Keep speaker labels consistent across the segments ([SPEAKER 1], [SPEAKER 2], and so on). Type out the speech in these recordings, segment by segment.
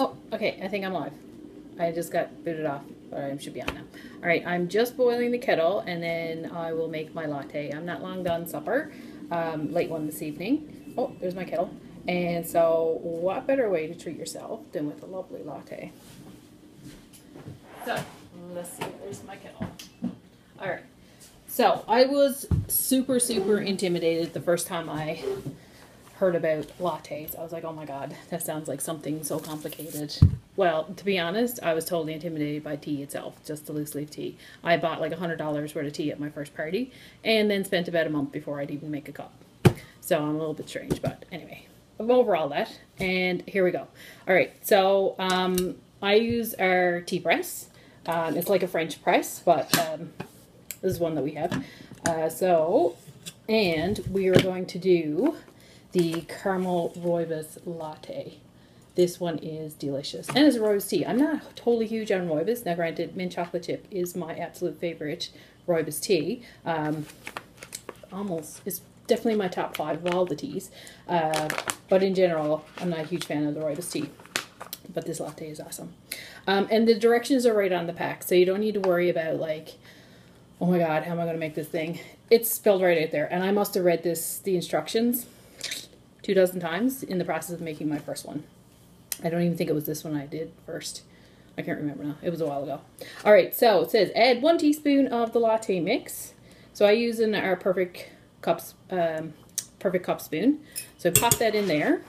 [SPEAKER 1] Oh, okay. I think I'm live. I just got booted off, but I should be on now. All right, I'm just boiling the kettle, and then I will make my latte. I'm not long done supper, um, late one this evening. Oh, there's my kettle. And so, what better way to treat yourself than with a lovely latte? So, let's see. There's my kettle. All right. So, I was super, super intimidated the first time I heard about lattes. I was like, oh my god, that sounds like something so complicated. Well, to be honest, I was totally intimidated by tea itself, just the loose leaf tea. I bought like a hundred dollars worth of tea at my first party, and then spent about a month before I'd even make a cup. So I'm a little bit strange, but anyway, I'm over all that, and here we go. All right, so um, I use our tea press. Um, it's like a French press, but um, this is one that we have. Uh, so, and we are going to do the caramel rooibos latte. This one is delicious. And it's a rooibos tea. I'm not totally huge on rooibos. Now, granted, mint chocolate chip is my absolute favorite rooibos tea. Um, almost, it's definitely my top five of all the teas. Uh, but in general, I'm not a huge fan of the rooibos tea. But this latte is awesome. Um, and the directions are right on the pack, so you don't need to worry about like, oh my god, how am I going to make this thing? It's spelled right out there. And I must have read this, the instructions, two dozen times in the process of making my first one. I don't even think it was this one I did first. I can't remember now. It was a while ago. All right, so it says add one teaspoon of the latte mix. So I use in our perfect cups, um, perfect cup spoon. So pop that in there,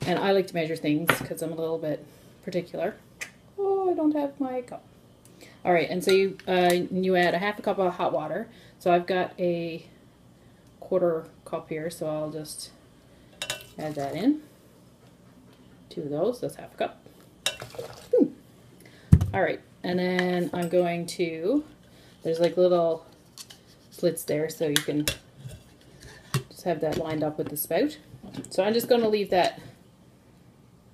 [SPEAKER 1] and I like to measure things because I'm a little bit particular. Oh, I don't have my cup. All right, and so you uh, you add a half a cup of hot water. So I've got a quarter cup here, so I'll just add that in. Two of those, that's half a cup. All right, and then I'm going to, there's like little slits there so you can just have that lined up with the spout. So I'm just going to leave that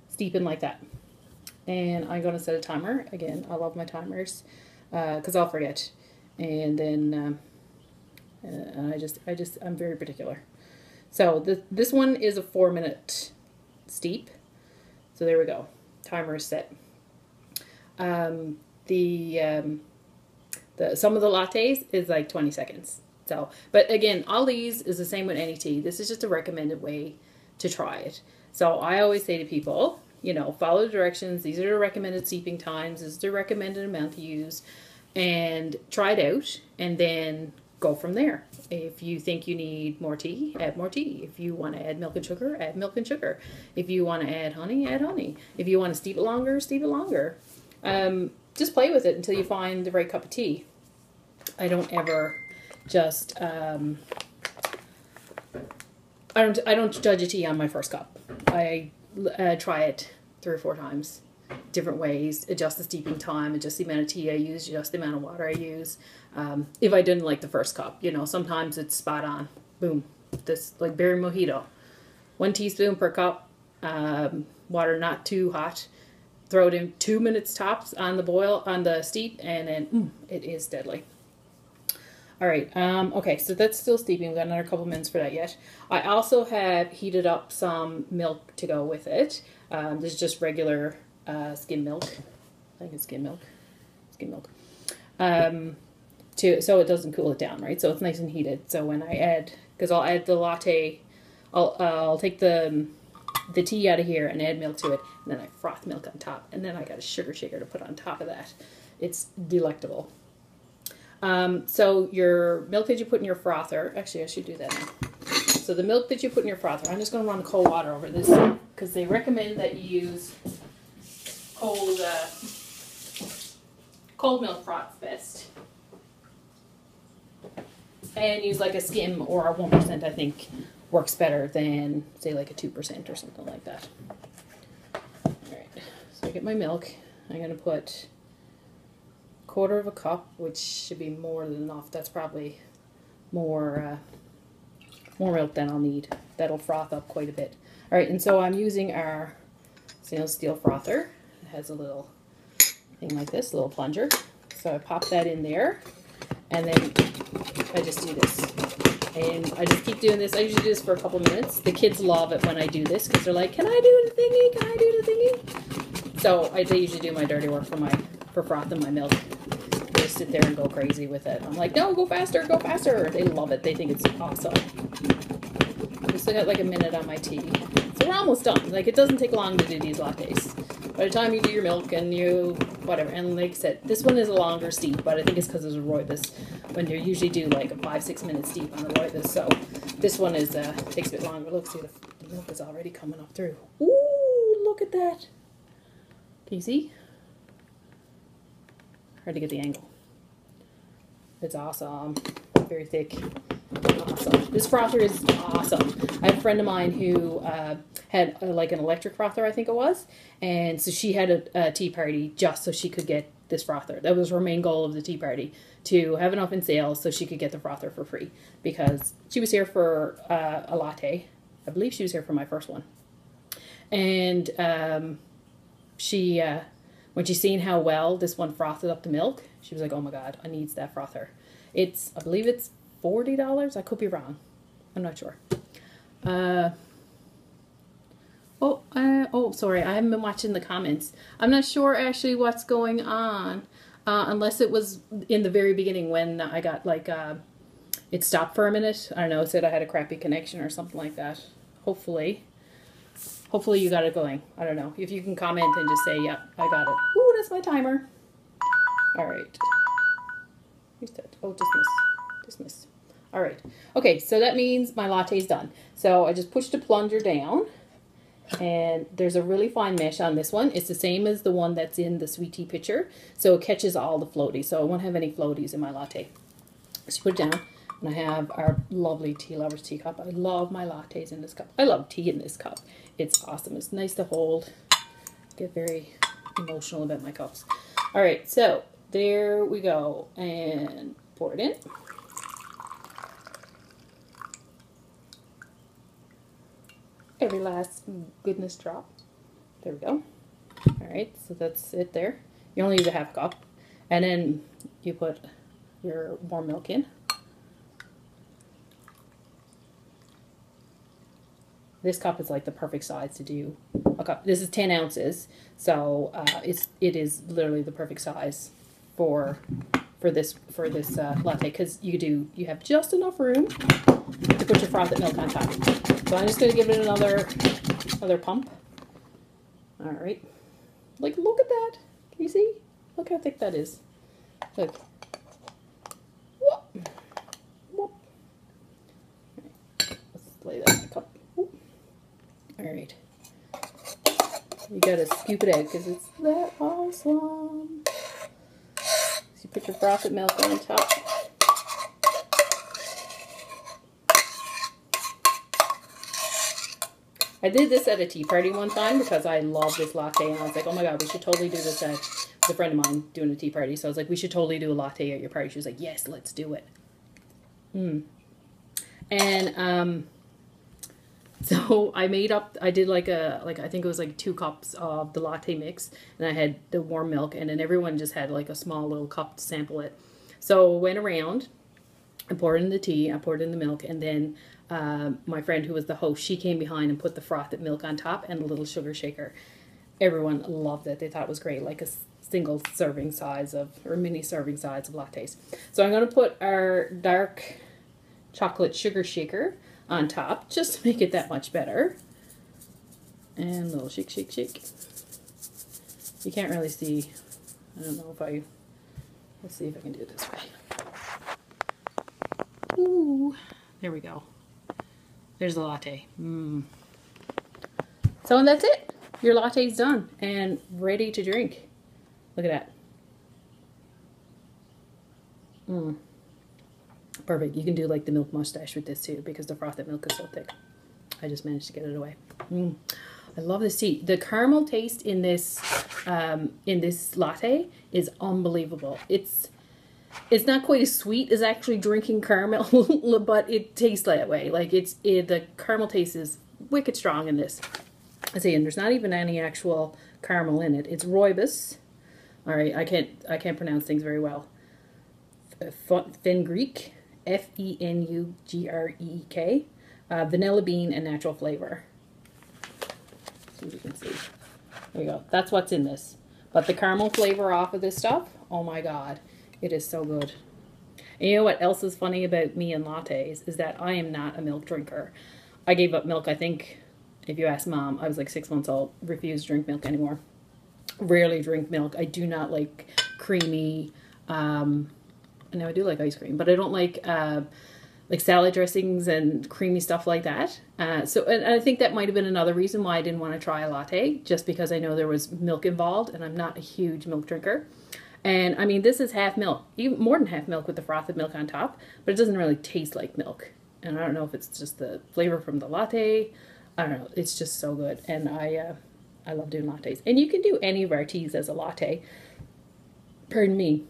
[SPEAKER 1] steeping like that. And I'm going to set a timer. Again, I love my timers because uh, I'll forget. And then um, uh, I just, I just, I'm very particular. So the, this one is a four minute steep. So there we go. Timer is set. Um, the, um, the some of the lattes is like 20 seconds. So, but again, all these is the same with any tea. This is just a recommended way to try it. So I always say to people, you know, follow the directions. These are the recommended steeping times. This is the recommended amount to use, and try it out, and then go from there. If you think you need more tea, add more tea. If you want to add milk and sugar, add milk and sugar. If you want to add honey, add honey. If you want to steep it longer, steep it longer. Um, just play with it until you find the right cup of tea. I don't ever just um, I don't I don't judge a tea on my first cup. I uh, try it three or four times, different ways. Adjust the steeping time, adjust the amount of tea I use, adjust the amount of water I use. Um, if I didn't like the first cup, you know, sometimes it's spot on. Boom. This, like berry mojito. One teaspoon per cup. Um, water not too hot. Throw it in two minutes tops on the boil, on the steep, and then mm, it is deadly. All right, um, okay, so that's still steeping. We've got another couple minutes for that yet. I also have heated up some milk to go with it. Um, this is just regular uh, skim milk. I think it's skim milk. Skim milk. Um, to so it doesn't cool it down, right? So it's nice and heated. So when I add, because I'll add the latte, I'll uh, I'll take the the tea out of here and add milk to it, and then I froth milk on top, and then I got a sugar shaker to put on top of that. It's delectable. Um, so your milk that you put in your frother, actually I should do that now. So the milk that you put in your frother, I'm just going to run cold water over this because they recommend that you use cold uh, cold milk froth best and use like a skim or a 1% I think works better than say like a 2% or something like that. Alright, so I get my milk. I'm going to put a quarter of a cup, which should be more than enough. That's probably more, uh, more milk than I'll need. That'll froth up quite a bit. Alright, and so I'm using our stainless steel frother. Has a little thing like this, a little plunger. So I pop that in there and then I just do this. And I just keep doing this. I usually do this for a couple minutes. The kids love it when I do this because they're like, can I do the thingy? Can I do the thingy? So I usually do my dirty work for my for frothing my milk. They just sit there and go crazy with it. I'm like, no, go faster, go faster. They love it. They think it's awesome. I still got like a minute on my tea. So we're almost done. Like it doesn't take long to do these lattes. By the time you do your milk and you whatever, and like I said, this one is a longer steep, but I think it's because it's a rooibos. When you usually do like a five six minute steep on the rooibos, so this one is uh, takes a bit longer. Look, see the, the milk is already coming up through. Ooh, look at that. Can you see? Hard to get the angle. It's awesome. Very thick. Awesome. This frother is awesome. I have a friend of mine who uh, had uh, like an electric frother, I think it was, and so she had a, a tea party just so she could get this frother. That was her main goal of the tea party to have enough in sales so she could get the frother for free because she was here for uh, a latte. I believe she was here for my first one, and um, she uh, when she seen how well this one frothed up the milk, she was like, "Oh my god, I needs that frother." It's I believe it's forty dollars. I could be wrong. I'm not sure. Uh, oh, uh, oh, sorry. I haven't been watching the comments. I'm not sure actually what's going on, uh, unless it was in the very beginning when I got like uh, it stopped for a minute. I don't know. It said I had a crappy connection or something like that. Hopefully, hopefully you got it going. I don't know. If you can comment and just say, "Yep, I got it." Ooh, that's my timer. All right. Who's that? Oh, dismiss. Dismiss. All right. Okay, so that means my latte's done. So I just pushed the plunger down and there's a really fine mesh on this one. It's the same as the one that's in the sweet tea pitcher. So it catches all the floaties. So I won't have any floaties in my latte. So put it down and I have our lovely tea lovers teacup. I love my lattes in this cup. I love tea in this cup. It's awesome. It's nice to hold. Get very emotional about my cups. All right, so there we go. And pour it in. Every last goodness drop. There we go. All right, so that's it there. You only use a half cup. And then you put your warm milk in. This cup is like the perfect size to do a cup. This is 10 ounces, so uh, it's it is literally the perfect size for for this for this uh, latte because you do you have just enough room to put your frothed milk on top. So I'm just going to give it another, another pump. All right. Like, look at that. Can you see? Look how thick that is. Look. Whoop. Whoop. Let's lay that in the cup. Whoop. All right. You gotta scoop it out because it's that awesome. So you put your frosted milk on top. I did this at a tea party one time because I love this latte, and I was like, oh my god, we should totally do this at a friend of mine doing a tea party. So I was like, we should totally do a latte at your party. She was like, yes, let's do it. Mm. And um, so I made up. I did like a like I think it was like two cups of the latte mix, and I had the warm milk, and then everyone just had like a small little cup to sample it. So went around. I poured in the tea. I poured in the milk, and then uh, my friend who was the host, she came behind and put the frothed milk on top and a little sugar shaker. Everyone loved it. They thought it was great, like a single serving size of, or mini serving size of lattes. So I'm going to put our dark chocolate sugar shaker on top just to make it that much better. And a little shake, shake, shake. You can't really see. I don't know if I, let's see if I can do it this way. Ooh, there we go. There's the latte. Mm. So that's it. Your latte's done and ready to drink. Look at that. Mm. Perfect. You can do like the milk mustache with this too because the frothed milk is so thick. I just managed to get it away. Mm. I love this tea. The caramel taste in this um, in this latte is unbelievable. It's it's not quite as sweet as actually drinking caramel, but it tastes that way. Like it's it, the caramel taste is wicked strong in this. I see, and there's not even any actual caramel in it. It's rooibos. All right, I can't I can't pronounce things very well. Fenugreek, F E N U G R E E K, uh, vanilla bean and natural flavor. See if you can see. There you go. That's what's in this. But the caramel flavor off of this stuff, oh my god, it is so good. And you know what else is funny about me and lattes is that I am not a milk drinker. I gave up milk, I think, if you ask mom, I was like six months old, refused to drink milk anymore. Rarely drink milk. I do not like creamy, um, know I do like ice cream, but I don't like uh, like salad dressings and creamy stuff like that. Uh, so, and I think that might have been another reason why I didn't want to try a latte, just because I know there was milk involved, and I'm not a huge milk drinker. And I mean, this is half milk, even more than half milk with the frothed milk on top, but it doesn't really taste like milk. And I don't know if it's just the flavor from the latte. I don't know. It's just so good, and I uh, I love doing lattes. And you can do any of our teas as a latte. Pardon me.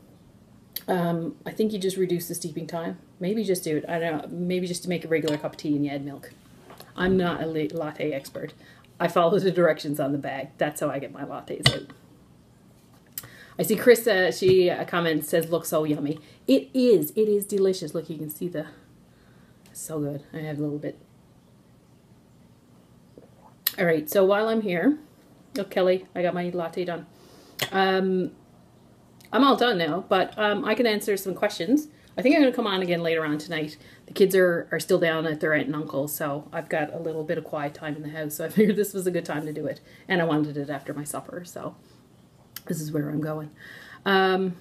[SPEAKER 1] Um, I think you just reduce the steeping time. Maybe just do it. I don't know. Maybe just to make a regular cup of tea and you add milk. I'm not a latte expert. I follow the directions on the bag. That's how I get my lattes out. I see Krista, she uh, comments, says, looks so yummy. It is. It is delicious. Look, you can see the, so good. I have a little bit. All right, so while I'm here, oh, Kelly, I got my latte done. Um, I'm all done now, but um, I can answer some questions. I think I'm going to come on again later on tonight. The kids are, are still down at their aunt and uncle, so I've got a little bit of quiet time in the house, so I figured this was a good time to do it. And I wanted it after my supper, so this is where I'm going. Um,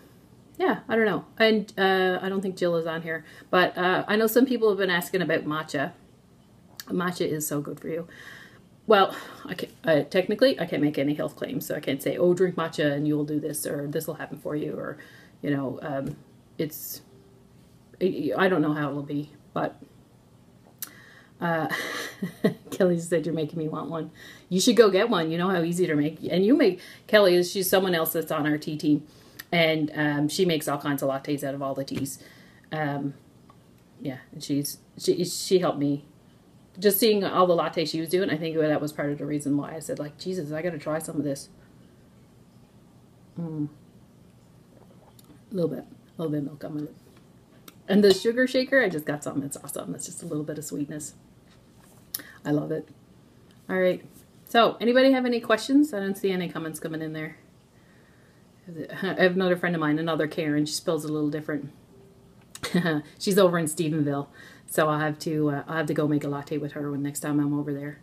[SPEAKER 1] yeah, I don't know. And uh, I don't think Jill is on here. But uh, I know some people have been asking about matcha. Matcha is so good for you. Well, I can't, uh, technically, I can't make any health claims. So I can't say, oh, drink matcha and you'll do this or this will happen for you. Or, you know, um, it's, I don't know how it'll be. But uh, Kelly said you're making me want one. You should go get one. You know how easy to make. And you make Kelly is she's someone else that's on our tea team, and um, she makes all kinds of lattes out of all the teas. Um, yeah, and she's she she helped me. Just seeing all the lattes she was doing, I think that was part of the reason why I said like, Jesus, I got to try some of this. Mm. A little bit, a little bit of milk on my lip. And the sugar shaker, I just got something that's awesome. It's just a little bit of sweetness. I love it. All right. So, anybody have any questions? I don't see any comments coming in there. I have another friend of mine, another Karen. She spells a little different. She's over in Stephenville, so I'll have to uh, I'll have to go make a latte with her when next time I'm over there.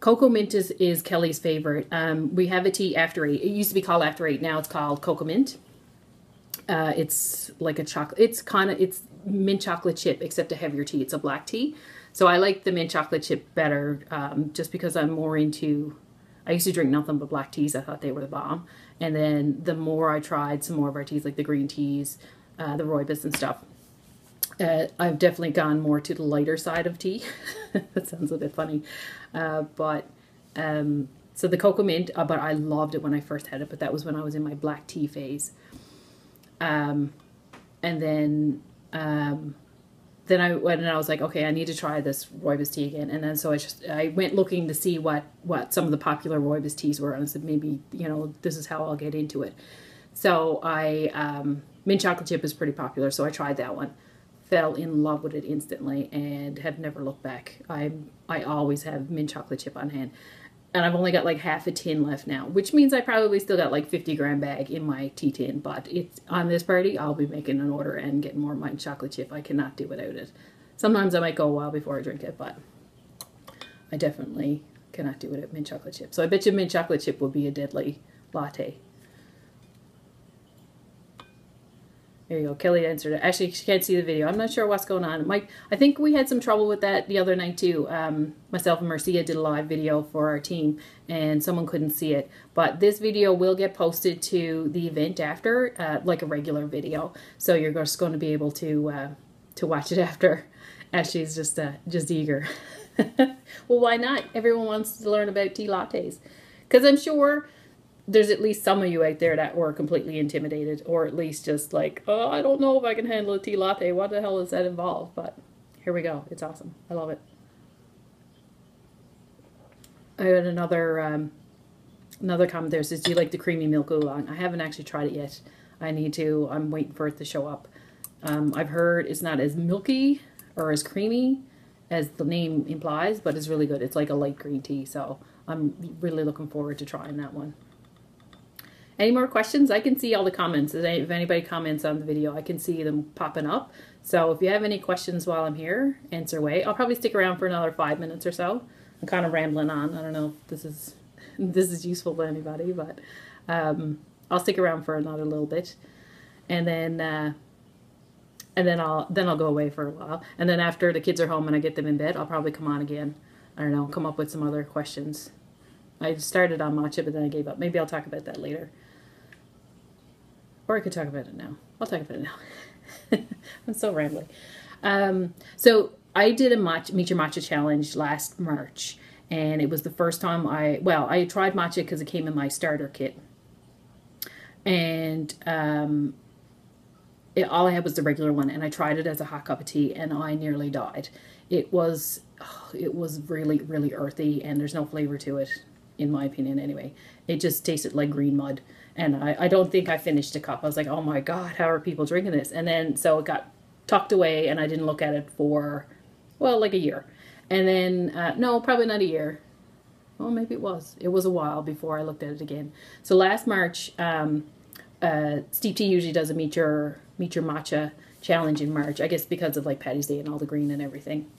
[SPEAKER 1] Cocoa mint is, is Kelly's favorite. Um, we have a tea after eight. It used to be called after eight. Now it's called cocoa mint. Uh, it's like a chocolate. It's kind of it's mint chocolate chip, except a heavier tea. It's a black tea. So I like the mint chocolate chip better um, just because I'm more into, I used to drink nothing but black teas. I thought they were the bomb. And then the more I tried some more of our teas, like the green teas, uh, the rooibos and stuff, uh, I've definitely gone more to the lighter side of tea. that sounds a bit funny. Uh, but, um, so the cocoa mint, uh, but I loved it when I first had it, but that was when I was in my black tea phase. Um, and then, um, then I went and I was like, okay, I need to try this rooibos tea again. And then so I just I went looking to see what what some of the popular rooibos teas were, and I said maybe you know this is how I'll get into it. So I um, mint chocolate chip is pretty popular, so I tried that one. Fell in love with it instantly and have never looked back. I I always have mint chocolate chip on hand and I've only got like half a tin left now, which means I probably still got like 50 gram bag in my tea tin. But it's on this party, I'll be making an order and getting more mint chocolate chip. I cannot do without it. Sometimes I might go a while before I drink it, but I definitely cannot do without mint chocolate chip. So I bet you mint chocolate chip would be a deadly latte. There you go. Kelly answered it. Actually, she can't see the video. I'm not sure what's going on. Mike, I think we had some trouble with that the other night too. Um, myself and Marcia did a live video for our team, and someone couldn't see it. But this video will get posted to the event after, uh, like a regular video. So you're just going to be able to uh, to watch it after. Ashley's just uh, just eager. well, why not? Everyone wants to learn about tea lattes, because I'm sure there's at least some of you out there that were completely intimidated, or at least just like, oh, I don't know if I can handle a tea latte. What the hell is that involved? But here we go. It's awesome. I love it. I had another um, another comment there says, "Do you like the creamy milk oolong?" I haven't actually tried it yet. I need to. I'm waiting for it to show up. Um, I've heard it's not as milky or as creamy as the name implies, but it's really good. It's like a light green tea, so I'm really looking forward to trying that one. Any more questions? I can see all the comments. If anybody comments on the video, I can see them popping up. So if you have any questions while I'm here, answer away. I'll probably stick around for another five minutes or so. I'm kind of rambling on. I don't know if this is this is useful to anybody, but um, I'll stick around for another little bit, and then uh, and then I'll then I'll go away for a while, and then after the kids are home and I get them in bed, I'll probably come on again. I don't know, come up with some other questions. I started on matcha, but then I gave up. Maybe I'll talk about that later. Or I could talk about it now. I'll talk about it now. I'm so rambling. Um, so I did a matcha, Meet Your Matcha challenge last March, and it was the first time I, well, I tried matcha because it came in my starter kit. And um, it, all I had was the regular one, and I tried it as a hot cup of tea, and I nearly died. It was, oh, it was really, really earthy, and there's no flavor to it, in my opinion, anyway. It just tasted like green mud and I, I don't think I finished a cup. I was like, oh my God, how are people drinking this? And then so it got tucked away and I didn't look at it for, well, like a year. And then, uh, no, probably not a year. Well, maybe it was. It was a while before I looked at it again. So last March, um, uh, Steeped Tea usually does a Meet Your, Meet Your Matcha challenge in March, I guess because of like Patty's Day and all the green and everything.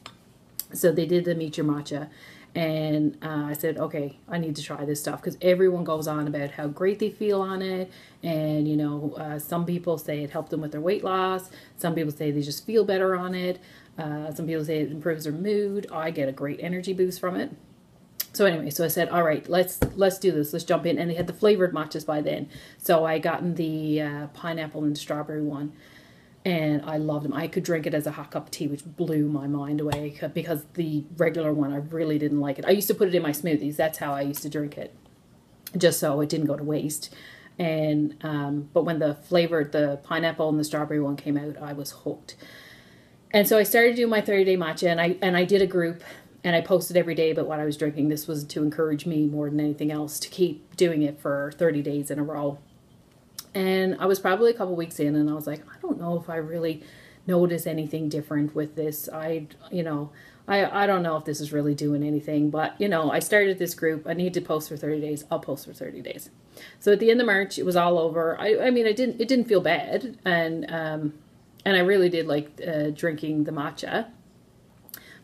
[SPEAKER 1] So they did the Meet Your Matcha and uh, I said, okay, I need to try this stuff because everyone goes on about how great they feel on it. And, you know, uh, some people say it helped them with their weight loss. Some people say they just feel better on it. Uh, some people say it improves their mood. I get a great energy boost from it. So anyway, so I said, all right, let's let's do this. Let's jump in. And they had the flavored matchas by then. So I gotten the uh, pineapple and strawberry one and I loved them. I could drink it as a hot cup of tea, which blew my mind away because the regular one, I really didn't like it. I used to put it in my smoothies. That's how I used to drink it, just so it didn't go to waste. And um, but when the flavored, the pineapple and the strawberry one came out, I was hooked. And so I started doing my 30 day matcha, and I and I did a group, and I posted every day about what I was drinking. This was to encourage me more than anything else to keep doing it for 30 days in a row. And I was probably a couple weeks in and I was like, I don't know if I really notice anything different with this. I, you know, I, I don't know if this is really doing anything, but you know, I started this group. I need to post for 30 days. I'll post for 30 days. So at the end of March, it was all over. I, I mean, I didn't, it didn't feel bad. And, um, and I really did like uh, drinking the matcha,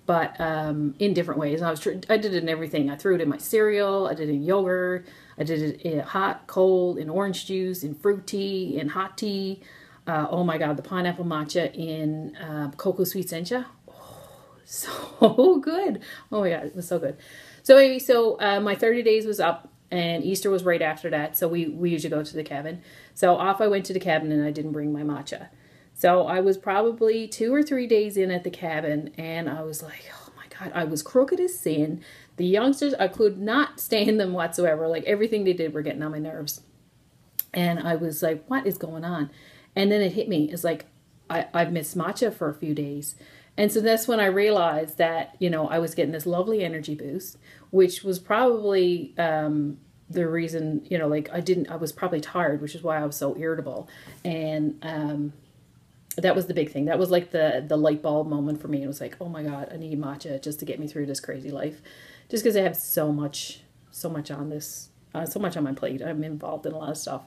[SPEAKER 1] but um, in different ways. I was, I did it in everything. I threw it in my cereal. I did it in yogurt. I did it in hot, cold, in orange juice, in fruit tea, in hot tea. Uh, oh my God, the pineapple matcha in uh, cocoa sweet sencha. Oh, so good. Oh my God, it was so good. So anyway, so uh, my 30 days was up and Easter was right after that. So we, we usually go to the cabin. So off I went to the cabin and I didn't bring my matcha. So I was probably two or three days in at the cabin and I was like, oh my God, I was crooked as sin. The youngsters, I could not stand them whatsoever. Like everything they did were getting on my nerves. And I was like, what is going on? And then it hit me. It's like, I, I've missed matcha for a few days. And so that's when I realized that, you know, I was getting this lovely energy boost, which was probably um, the reason, you know, like I didn't, I was probably tired, which is why I was so irritable. And um, that was the big thing. That was like the, the light bulb moment for me. It was like, oh my God, I need matcha just to get me through this crazy life just because I have so much, so much on this, uh, so much on my plate. I'm involved in a lot of stuff,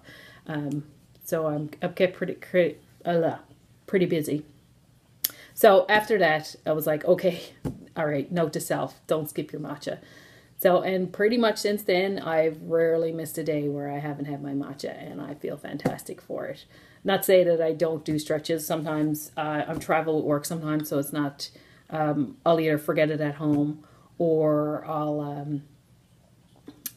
[SPEAKER 1] um, so I'm I've kept pretty pretty, uh, pretty busy. So after that, I was like, okay, all right, note to self, don't skip your matcha. So, and pretty much since then, I've rarely missed a day where I haven't had my matcha, and I feel fantastic for it. Not say that I don't do stretches. Sometimes uh, I'm travel at work sometimes, so it's not, um, I'll either forget it at home or I'll um,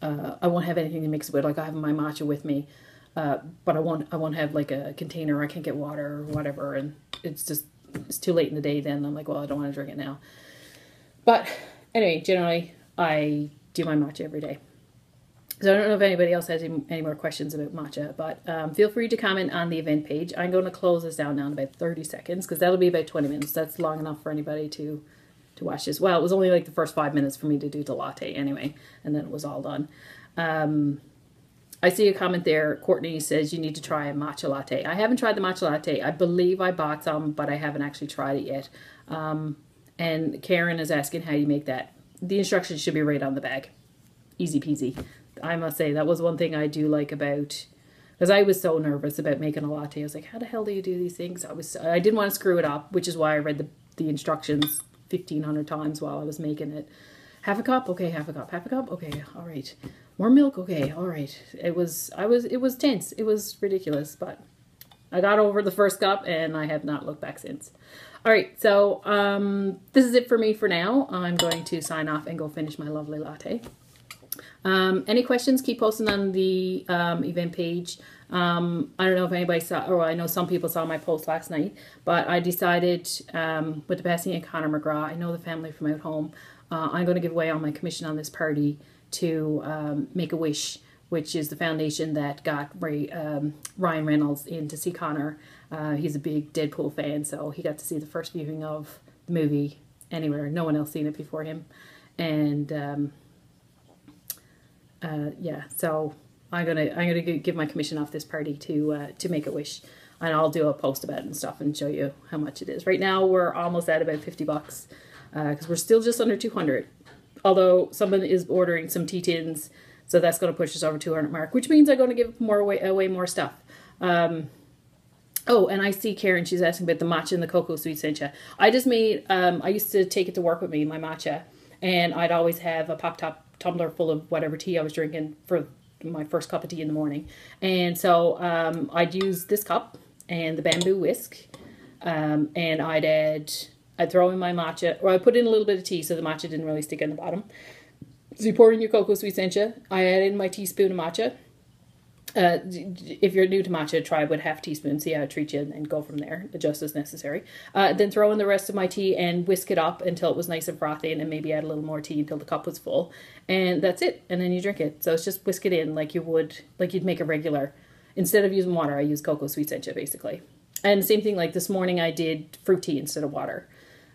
[SPEAKER 1] uh, I won't have anything to mix it with. Like I have my matcha with me, uh, but I won't I won't have like a container. I can't get water or whatever, and it's just it's too late in the day. Then I'm like, well, I don't want to drink it now. But anyway, generally I do my matcha every day. So I don't know if anybody else has any more questions about matcha, but um, feel free to comment on the event page. I'm going to close this down now in about 30 seconds because that'll be about 20 minutes. That's long enough for anybody to to watch as well. It was only like the first five minutes for me to do the latte anyway, and then it was all done. Um, I see a comment there. Courtney says you need to try a matcha latte. I haven't tried the matcha latte. I believe I bought some, but I haven't actually tried it yet. Um, and Karen is asking how you make that. The instructions should be right on the bag. easy peasy. I must say that was one thing I do like about because I was so nervous about making a latte. I was like, how the hell do you do these things? I was I didn't want to screw it up, which is why I read the the instructions fifteen hundred times while I was making it. Half a cup, okay. Half a cup, half a cup, okay. All right. More milk, okay. All right. It was I was it was tense. It was ridiculous, but I got over the first cup and I have not looked back since. All right, so um, this is it for me for now. I'm going to sign off and go finish my lovely latte. Um, any questions, keep posting on the um, event page. Um, I don't know if anybody saw, or I know some people saw my post last night, but I decided um, with the passing of Conor McGrath, I know the family from out home, uh, I'm going to give away all my commission on this party to um, Make a Wish, which is the foundation that got Ray, um, Ryan Reynolds in to see Conor. Uh, he's a big Deadpool fan, so he got to see the first viewing of the movie anywhere. No one else seen it before him, and uh, yeah, so I'm gonna I'm gonna give my commission off this party to uh, to Make a Wish, and I'll do a post about it and stuff and show you how much it is. Right now we're almost at about fifty bucks because uh, we're still just under two hundred. Although someone is ordering some tea tins, so that's to push us over 200 mark, which means I'm to give more away, away more stuff. Um, Oh, and I see Karen, she's asking about the matcha and the cocoa sweet sencha. I just made, um, I used to take it to work with me, my matcha, and I'd always have a pop top tumbler full of whatever tea I was drinking for my first cup of tea in the morning. And so um, I'd use this cup and the bamboo whisk, um, and I'd add, I'd throw in my matcha, or I put in a little bit of tea so the matcha didn't really stick in the bottom. So you pour in your cocoa sweet sencha. I add in my teaspoon of matcha uh, if you're new to matcha, try with half teaspoon, see how it treats you, and go from there. Adjust as necessary. Uh, then throw in the rest of my tea and whisk it up until it was nice and frothy, and maybe add a little more tea until the cup was full, and that's it. And then you drink it. So it's just whisk it in like you would, like you'd make a regular. Instead of using water, I use cocoa sweet sencha basically. And same thing, like this morning, I did fruit tea instead of water.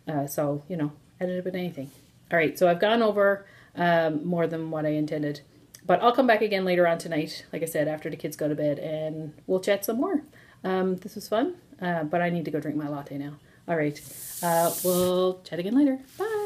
[SPEAKER 1] Uh, so you know, add it with anything. All right, so I've gone over um, more than what I intended. But I'll come back again later on tonight, like I said, after the kids go to bed, and we'll chat some more. Um, this was fun, uh, but I need to go drink my latte now. All right. Uh, we'll chat again later. Bye.